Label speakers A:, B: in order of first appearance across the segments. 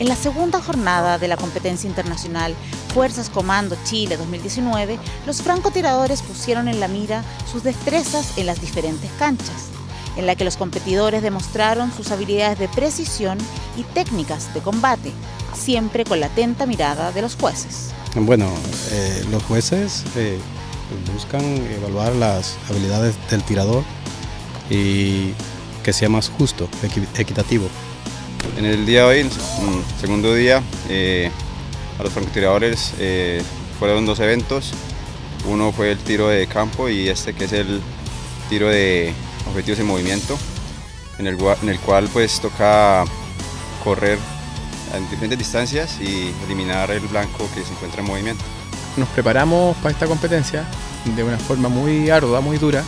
A: En la segunda jornada de la competencia internacional Fuerzas Comando Chile 2019, los francotiradores pusieron en la mira sus destrezas en las diferentes canchas, en la que los competidores demostraron sus habilidades de precisión y técnicas de combate, siempre con la atenta mirada de los jueces.
B: Bueno, eh, los jueces eh, buscan evaluar las habilidades del tirador y que sea más justo, equitativo.
C: En el día de hoy, segundo día, eh, a los francotiradores eh, fueron dos eventos. Uno fue el tiro de campo y este que es el tiro de objetivos en movimiento, en el, en el cual pues toca correr en diferentes distancias y eliminar el blanco que se encuentra en movimiento.
D: Nos preparamos para esta competencia de una forma muy ardua, muy dura.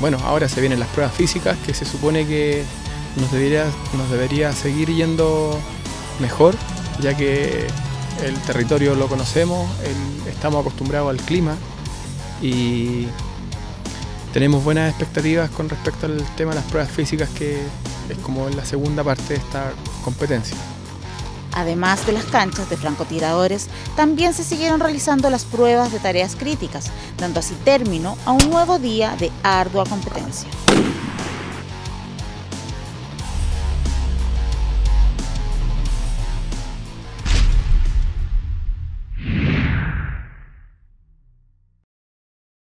D: Bueno, ahora se vienen las pruebas físicas que se supone que nos debería, nos debería seguir yendo mejor, ya que el territorio lo conocemos, estamos acostumbrados al clima y tenemos buenas expectativas con respecto al tema de las pruebas físicas que es como la segunda parte de esta competencia.
A: Además de las canchas de francotiradores, también se siguieron realizando las pruebas de tareas críticas, dando así término a un nuevo día de ardua competencia.